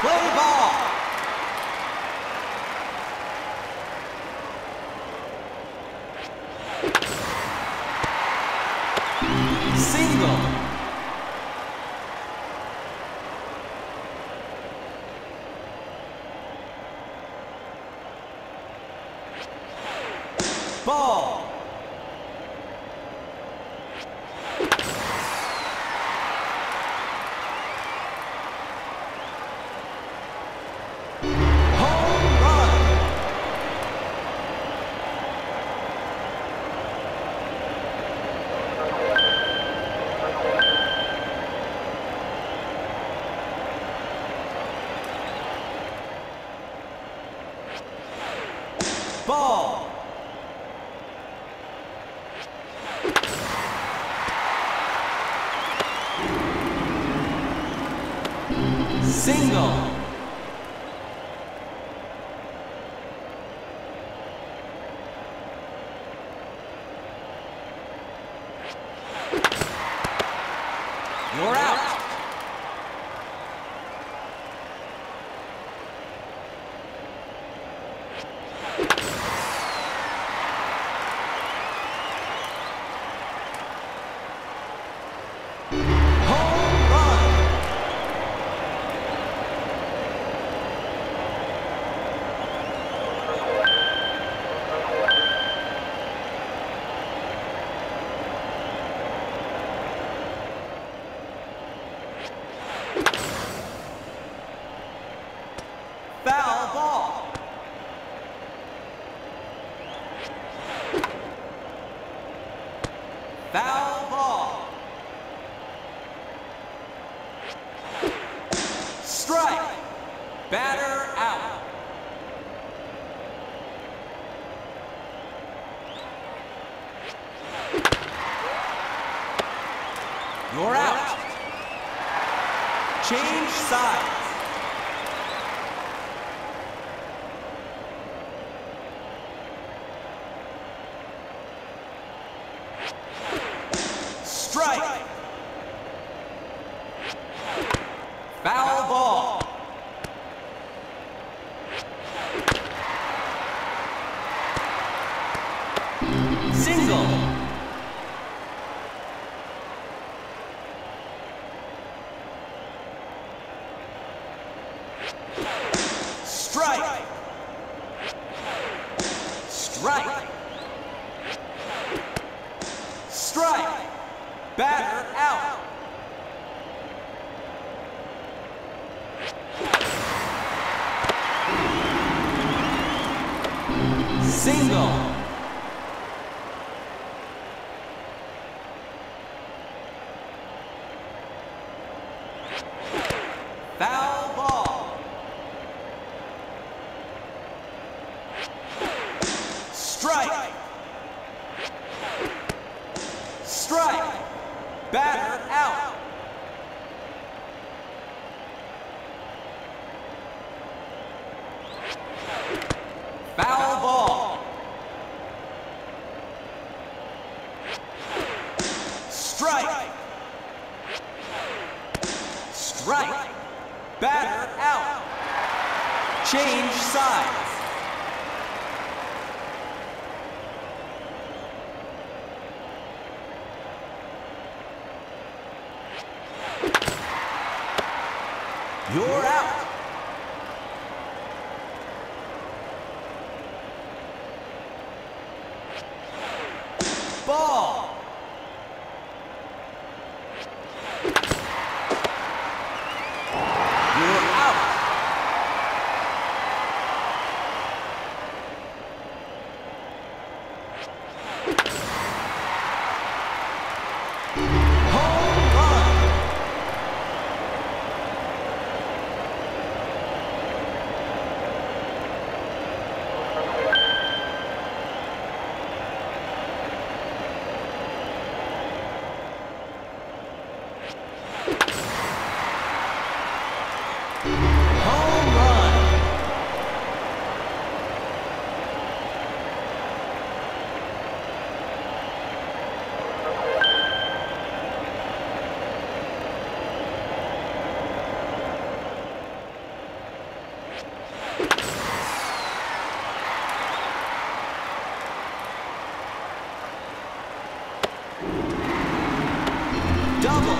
Play ball. Single. Ball. Single. You're out. Foul ball. Foul ball. Strike. Batter out. You're out. Change sides. Strike. Foul Single. Foul ball. Strike. Strike. Batter out. Foul ball. Strike. Strike. Batter out. Change sides. You're out. double.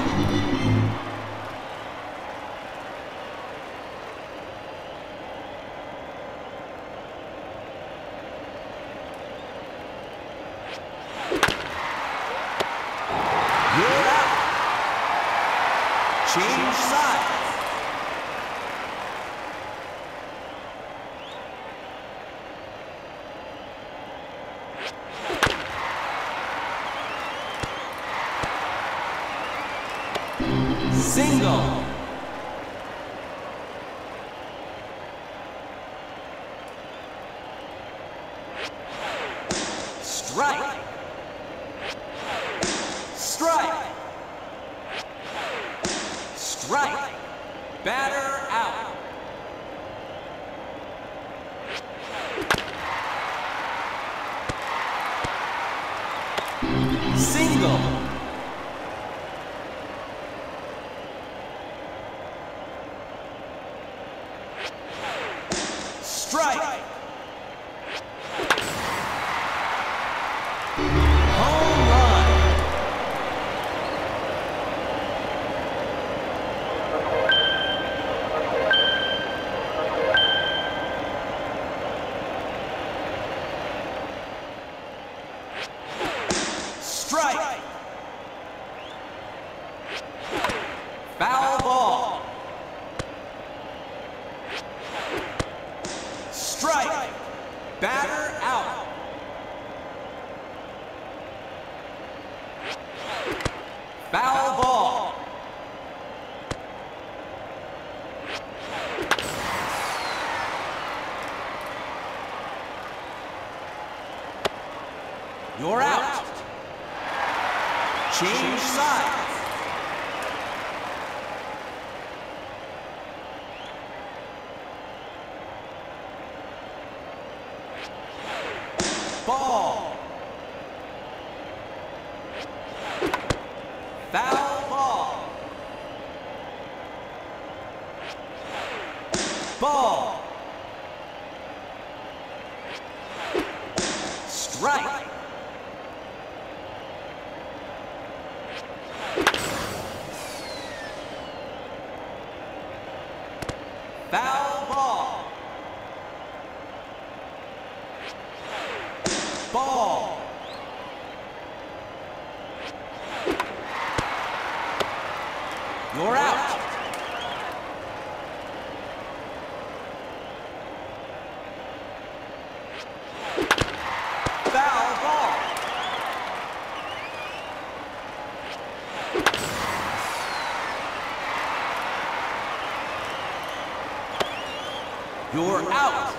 Change sides. Single. Strike. Strike. Strike. Batter out. Single. Strike. Change sides. Ball. Foul. Strike. Foul ball. Ball. You're out. Foul ball. You're out.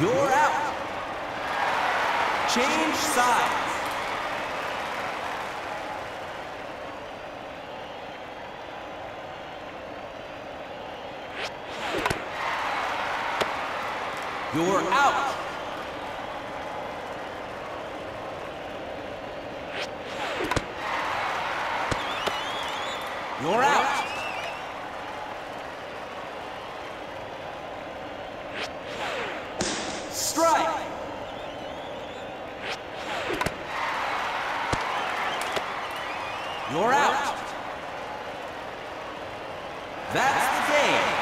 You're out. Change sides. You're out. You're out. Strike. You're out. That's the game.